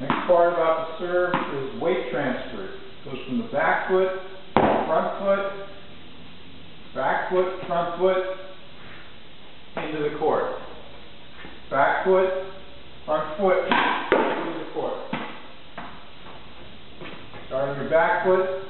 Next part about the serve is weight transfer. Goes from the back foot, front foot, back foot, front foot, into the court. Back foot, front foot, into the court. Start on your back foot,